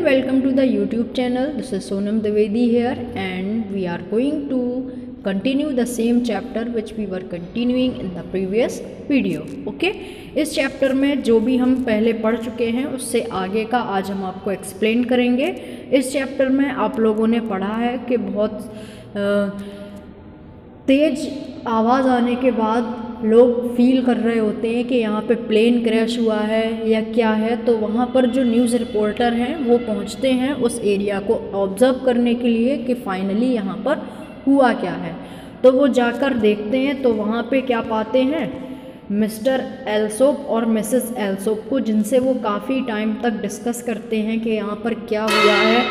And welcome to the YouTube channel this is Sonam Dwivedi here and we are going to continue the same chapter which we were continuing in the previous video okay इस chapter में जो भी हम पहले पढ़ चुके हैं, उससे आगे का आज हम आपको एक्सप्लेन करेंगे। इस चैप्टर में आप लोगों ने पढ़ा है कि बहुत तेज आवाज़ आने के बाद लोग फील कर रहे होते हैं कि यहाँ पे प्लेन क्रैश हुआ है या क्या है तो वहाँ पर जो न्यूज़ रिपोर्टर हैं, वो पहुँचते हैं उस एरिया को ऑब्ज़र्व करने के लिए कि फ़ाइनली यहाँ पर हुआ क्या है तो वो जाकर देखते हैं तो वहाँ पे क्या पाते हैं मिस्टर एल्सोप और मिसेस एल्सोप को, जिनसे वो काफ़ी टाइम तक डिस्कस करते हैं कि यहाँ पर क्या हुआ है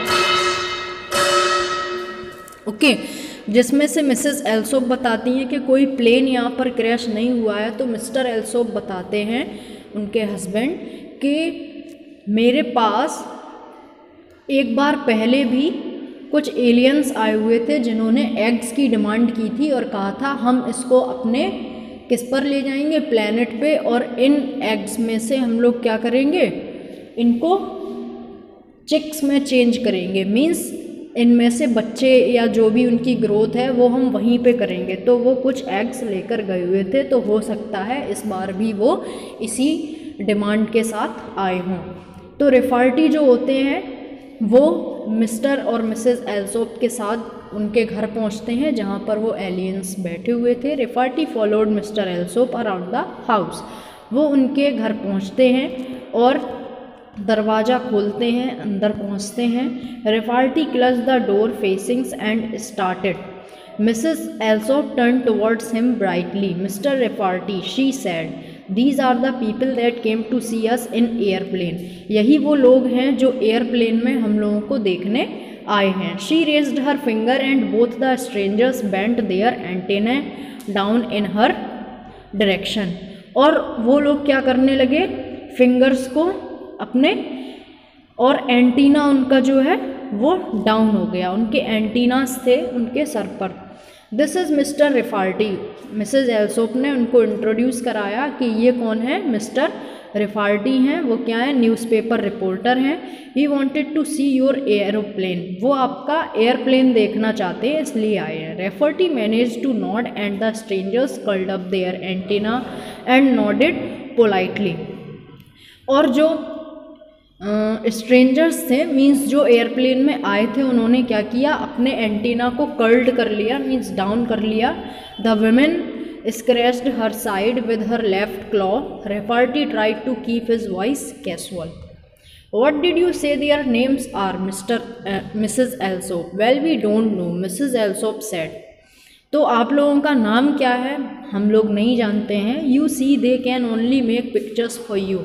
ओके okay. जिसमें से मिसेस एल्सोप बताती हैं कि कोई प्लेन यहाँ पर क्रैश नहीं हुआ है तो मिस्टर एल्सोप बताते हैं उनके हस्बैंड कि मेरे पास एक बार पहले भी कुछ एलियंस आए हुए थे जिन्होंने एग्स की डिमांड की थी और कहा था, हम इसको अपने किस पर ले जाएँगे, प्लेनेट पे, और इन एग्स में से हम लोग क्या करेंगे? इनको चिक्स में चेंज करेंगे। मीन्स इनमें से बच्चे या जो भी उनकी ग्रोथ है, वो हम वहीं पे करेंगे। तो वो कुछ एग्स लेकर गए हुए थे तो हो सकता है इस बार भी वो इसी डिमांड के साथ आए हों। तो रिफार्टी जो होते हैं, वो मिस्टर और मिसेस एल्सोप के साथ उनके घर पहुँचते हैं, जहाँ पर वो एलियंस बैठे हुए थे। Rafferty followed mister Alsop around the house वो उनके घर पहुँचते हैं और दरवाज़ा खोलते हैं, अंदर पहुँचते हैं। Rafferty clutch the door facings and started Mrs Alsop turn towards him brightly mister Rafferty she said these are the people that came to see us in airplane यही वो लोग हैं जो एयरप्लेन में हम लोगों को देखने आए हैं. She raised her finger and both the strangers bent their antennae down in her direction और वो लोग क्या करने लगे? फिंगर्स को अपने और एंटीना उनका जो है, वो डाउन हो गया। उनके एंटीनास थे, उनके सर पर। This is mister Rafferty Mrs Alsop ने उनको इंट्रोड्यूस कराया कि ये कौन है? मिस्टर रिफार्टी हैं। वो क्या है? न्यूज़पेपर रिपोर्टर हैं। He wanted to see your aeroplane वो आपका एयरप्लेन देखना चाहते हैं, इसलिए आए हैं। Rafferty manage to nod and the strangers curled up their antenna and nodded politely और जो स्ट्रेंजर्स थे मींस जो एयरप्लेन में आए थे, उन्होंने क्या किया? अपने एंटीना को कर्ल्ड कर लिया मींस डाउन कर लिया। The women scratched her side with her left claw Rafferty try to keep his voice casual what did you say their names are mister Mrs Alsop well we don't know Mrs Alsop said तो आप लोगों का नाम क्या है? हम लोग नहीं जानते हैं। You see they can only make pictures for you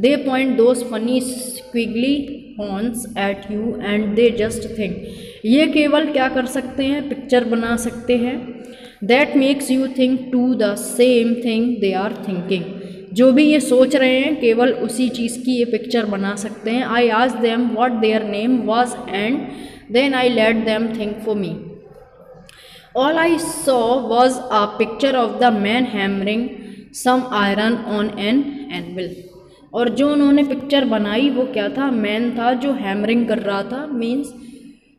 they point those funny squiggly horns at you and they just think ये केवल क्या कर सकते हैं? पिक्चर बना सकते हैं? That makes you think to the same thing they are thinking जो भी ये सोच रहे हैं, केवल उसी चीज़ की ये पिक्चर बना सकते हैं। आई आज them what their name was and then I let them think for me all I saw was a picture of the man hammering some iron on an anvil और जो उन्होंने पिक्चर बनाई, वो क्या था? मैन था जो हैमरिंग कर रहा था मीन्स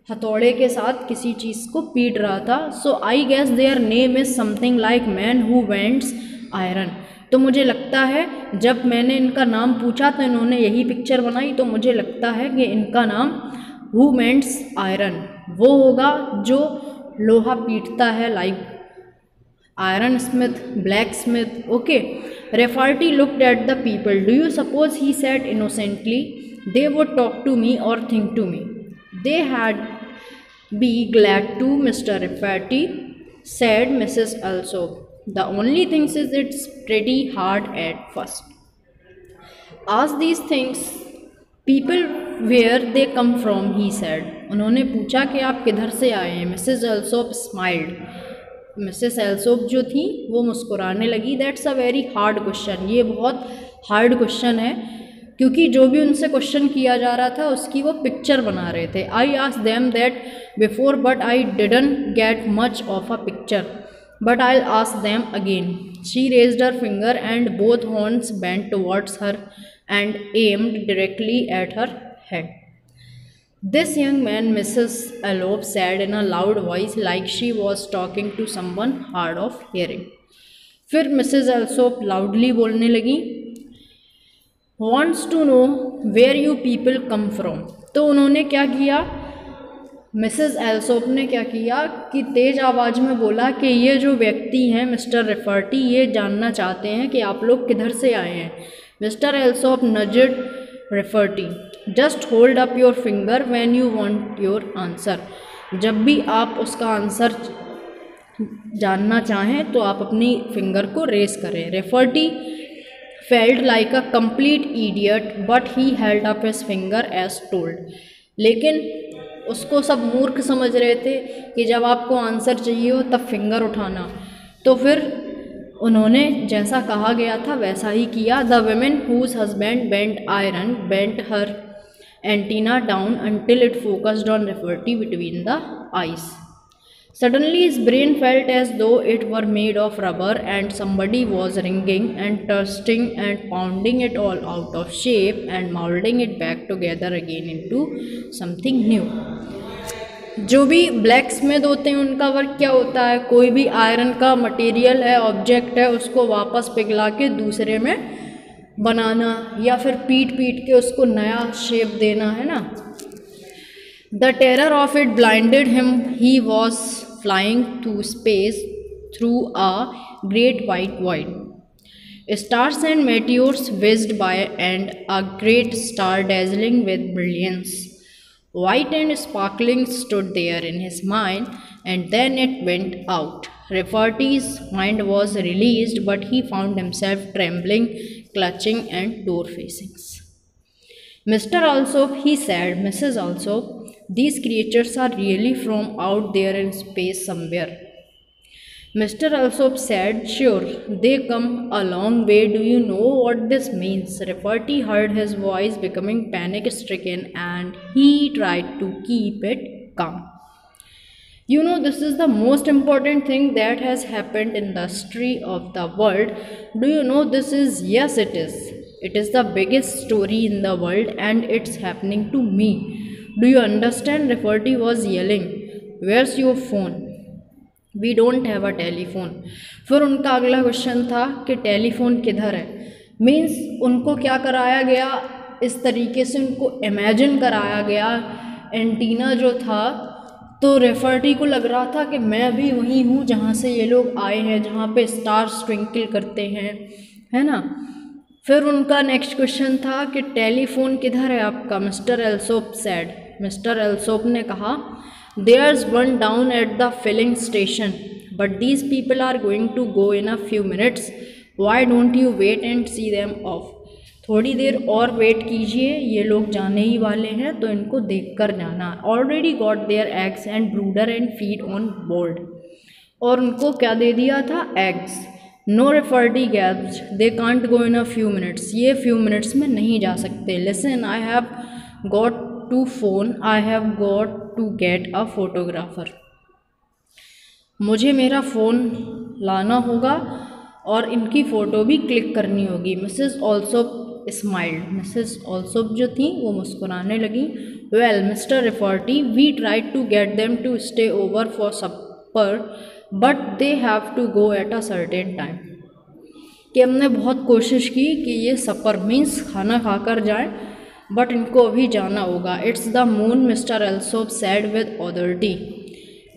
हथौड़े के साथ किसी चीज़ को पीट रहा था। So I guess their name is something like man who bends iron तो मुझे लगता है, जब मैंने इनका नाम पूछा तो इन्होंने यही पिक्चर बनाई तो मुझे लगता है कि इनका नाम हु मेंट्स आयरन वो होगा जो लोहा पीटता है like iron smith blacksmith okay Rafferty looked at the people do you suppose he said innocently they would talk to me or think to me they had be glad to mister Rafferty said Mrs. Also. The only thing is it's pretty hard at first. Ask these things people where they come from, he said. उन्होंने पूछा कि आप किधर से आए हैं Mrs Alsop smiled Mrs Alsop जो थी, वो मुस्कुराने लगी। That's a very hard question ये बहुत हार्ड क्वेश्चन है, क्योंकि जो भी उनसे क्वेश्चन किया जा रहा था, उसकी वो पिक्चर बना रहे थे। I ask them that before but I didn't get much of a picture but I ask them again she raised her finger and both horns bent towards her and aimed directly at her head This young man, Mrs. Alop, said in a loud voice, like she was talking to someone hard of hearing. फिर Mrs Alsop loudly बोलने लगी wants to know where you people come from तो उन्होंने क्या किया Mrs Alsop ने क्या किया कि तेज़ आवाज़ में बोला कि ये जो व्यक्ति हैं मिस्टर रिफर्टी ये जानना चाहते हैं कि आप लोग किधर से आए हैं mister Alsop nudged Rafferty just hold up your finger when you want your answer जब भी आप उसका आंसर जानना चाहें तो आप अपनी फिंगर को रेस करें। Rafferty felt like a complete idiot but he held up his finger as told लेकिन उसको सब मूर्ख समझ रहे थे कि जब आपको आंसर चाहिए हो, तब फिंगर उठाना। तो फिर उन्होंने जैसा कहा गया था, वैसा ही किया। The women whose husband bent iron bent her antenna down until it focused on Rafferty between the eyes suddenly his brain felt as though it were made of rubber and somebody was wringing and twisting and pounding it all out of shape and moulding it back together again into something new जो भी blacksmith होते हैं, उनका work क्या होता है? कोई भी आयरन का मटेरियल है ऑब्जेक्ट है, उसको वापस पिघला के दूसरे में बनाना या फिर पीट पीट के उसको नया शेप देना, है ना? The terror of it blinded him he was flying to space through a great white wide stars and meteors whizzed by and a great star dazzling with brilliance White and sparkling stood there in his mind, and then it went out. Rafferty's mind was released, but he found himself trembling, clutching, and door facings. Mr. Also, he said, Mrs. Also, these creatures are really from out there in space somewhere. Mr. Alsop said, Sure, they come a long way. Do you know what this means? Rafferty heard his voice becoming panic stricken and he tried to keep it calm. You know, this is the most important thing that has happened in the history of the world. Do you know this is? Yes, it is. It is the biggest story in the world and it's happening to me. Do you understand? Rafferty was yelling. Where's your phone? We don't have a telephone फिर उनका अगला question था कि telephone किधर है? Means उनको क्या कराया गया? इस तरीके से उनको इमेजिन कराया गया। एंटीना जो था तो रेफर्टी को लग रहा था कि मैं भी वहीं हूँ जहाँ से ये लोग आए हैं, जहाँ पे स्टार्स ट्विंकल करते हैं। है ना? फिर उनका नेक्स्ट क्वेश्चन था कि टेलीफोन किधर है आपका? Mister Alsop said mister Alsop ने कहा there's one down at the filling station but these people are going to go in a few minutes why don't you wait and see them off थोड़ी देर और wait कीजिए, ये लोग जाने ही वाले हैं तो इनको देख कर जाना। Already got their eggs and brooder and feed on board और उनको क्या दे दिया था? Eggs no Rafferty gasped they can't go in a few minutes ये फ्यू मिनट्स में नहीं जा सकते। Listen I have got to phone I have got to get a photographer मुझे मेरा फ़ोन लाना होगा और इनकी फ़ोटो भी क्लिक करनी होगी। Mrs Alsop smiled Mrs Alsop जो थी, वो मुस्कुराने लगी। Well Mr Rafferty we try to get them to stay over for supper but they have to go at a certain time कि हमने बहुत कोशिश की कि ये सपर मीन्स खाना खाकर जाए। बट इनको अभी जाना होगा it's the moon mister Alsop said with authority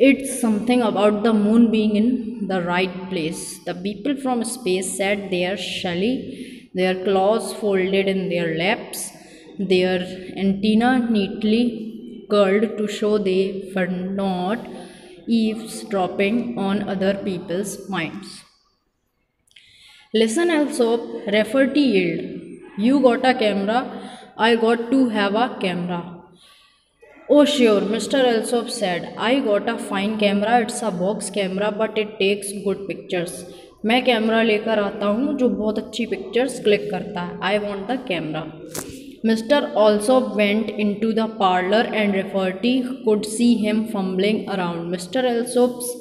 it's something about the moon being in the right place the people from space set their shelly their claws folded in their laps, their antenna neatly curled to show they were not eavesdropping on other people's minds. Listen, Alsop, refer to yield. You got a camera, I got to have a camera. Oh, sure, Mr. Alsop said. I got a fine camera. It's a box camera, but it takes good pictures. मैं camera लेकर आता हूँ जो बहुत अच्छी pictures click करता है I want the camera Mr Alsop went into the parlour and Rafferty could see him fumbling around Mr Alsop's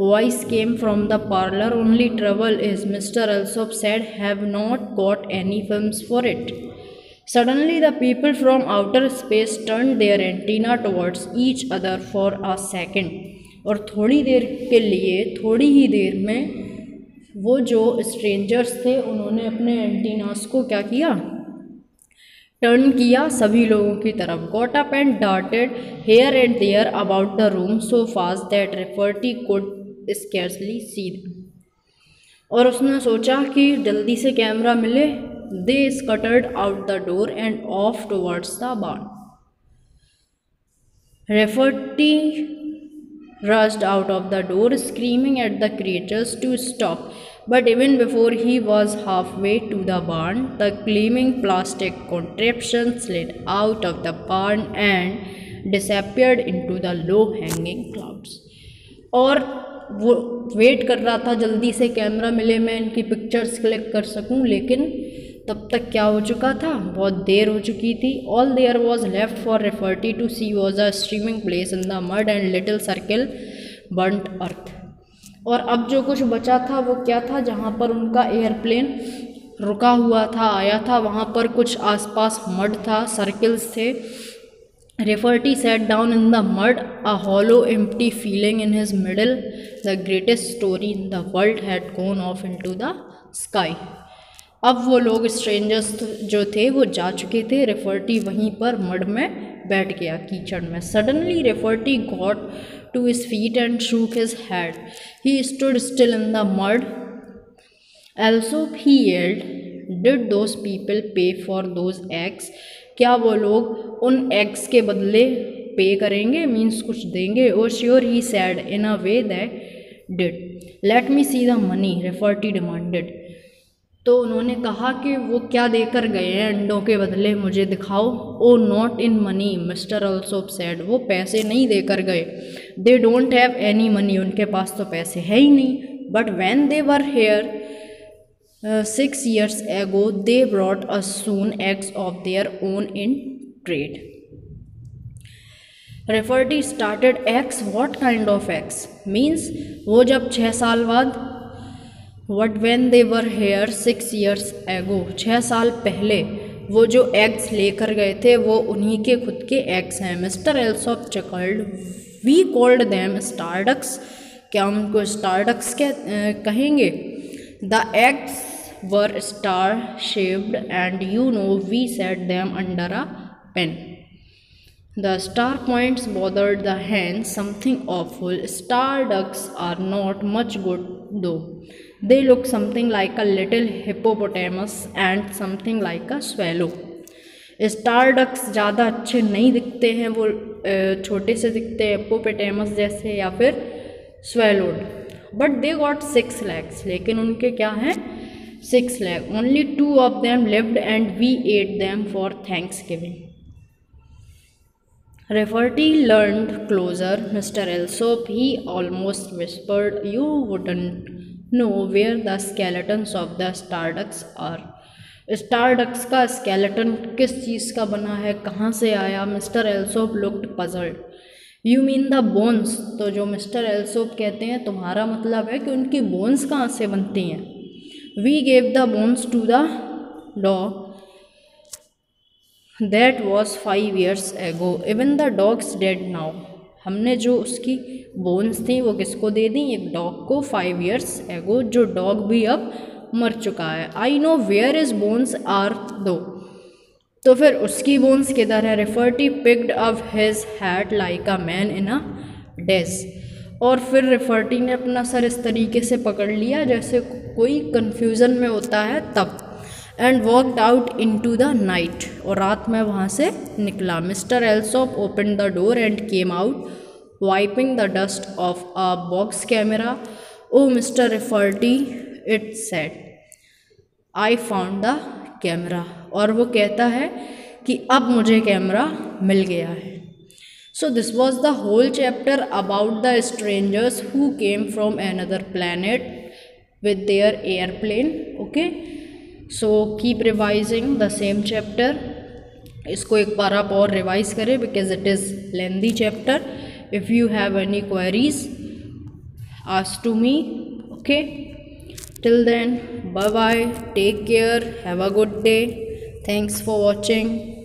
voice came from the parlour only trouble is Mr Alsop said have not got any film for it Suddenly, the people from outer space turned their antenna towards each other for a second. और थोड़ी देर के लिए थोड़ी ही देर में वो जो strangers थे उन्होंने अपने एंटीनास को क्या किया? टर्न किया सभी लोगों की तरफ़। Got up and darted here and there about the room so fast that Rafferty could scarcely see और उसने सोचा कि जल्दी से कैमरा मिले। They scuttered out the door and off towards the barn. Rafferty rushed out of the door, screaming at the creatures to stop. But even before he was halfway to the barn, the gleaming plastic contraption slid out of the barn and disappeared into the low hanging clouds. और वो wait कर रहा था जल्दी से camera मिले मैं इनकी पिक्चर्स क्लिक कर सकूँ लेकिन तब तक क्या हो चुका था? बहुत देर हो चुकी थी। All there was left for Rafferty to see was a streaming place in the mud and little circle burnt earth और अब जो कुछ बचा था वो क्या था? जहाँ पर उनका एयरप्लेन रुका हुआ था, आया था, वहाँ पर कुछ आसपास मड था सर्किल्स थे। Rafferty sat down in the mud a hollow empty feeling in his middle the greatest story in the world had gone off into the sky अब वो लोग स्ट्रेंजर्स जो थे, वो जा चुके थे। रेफर्टी वहीं पर मड में बैठ गया कीचड़ में। Suddenly Rafferty got to his feet and shook his head he stood still in the mud Alsop he yelled did those people pay for those eggs क्या वो लोग उन एग्स के बदले पे करेंगे? मीन्स कुछ देंगे? और sure he said in a way that did let me see the money Rafferty demanded तो उन्होंने कहा कि वो क्या देकर गए हैं अंडों के बदले, मुझे दिखाओ। ओ not in money Mr Alsop said वो पैसे नहीं देकर गए। They don't have any money उनके पास तो पैसे है ही नहीं। But when they were here six years ago they brought a soon eggs of their own in trade Rafferty started eggs what kind of eggs means वो जब छः साल बाद what when they were here six years ago छः साल पहले, वो जो एग्स लेकर गए थे, वो उन्हीं के खुद के एग्स हैं। Mr Alsop chuckled we called them starducks क्या उनको स्टारडक्स क्या कहेंगे? The eggs were star shaped and you know we set them under a pen The star points bothered the hands, something awful. Star ducks are not much good, though. They look something like a little hippopotamus and something like a swallow star starducks ज़्यादा अच्छे नहीं दिखते हैं, वो छोटे से दिखते हैं पोपेटेमस जैसे या फिर swallowed but they got six legs लेकिन उनके क्या हैं? Six legs only two of them lived and we ate them for Thanksgiving Rafferty leaned closer Mr Alsop he almost whispered you wouldn't know where the skeletons of the starducks are starducks का skeleton किस चीज़ का बना है? कहाँ से आया? Mr Alsop looked puzzled you mean the bones तो जो मिस्टर एल्सोप कहते हैं, तुम्हारा मतलब है कि उनकी बोन्स कहाँ से बनती हैं? We gave the bones to the dog that was five years ago even the dog's dead now हमने जो उसकी बोन्स थी, वो किसको दे दी? एक डॉग को फाइव ईयर्स एगो जो डॉग भी अब मर चुका है। I know where his bones are though तो फिर उसकी बोन्स किधर है? Rafferty picked up his hat like a man in a daze और फिर रिफर्टी ने अपना सर इस तरीके से पकड़ लिया, जैसे कोई कन्फ्यूज़न में होता है तब। And walked out into the night और रात में वहाँ से निकला। Mr Alsop open the door and came out wiping the dust off a box camera oh Mr Rafferty it said I found the camera और वो कहता है कि अब मुझे कैमरा मिल गया है। So this was the whole chapter about the strangers who came from another planet with their aeroplane okay so keep revising the same chapter इसको एक बार आप और रिवाइज करें because it is lengthy chapter if you have any queries ask to me okay? Till then bye bye take care have a good day. Thanks for watching.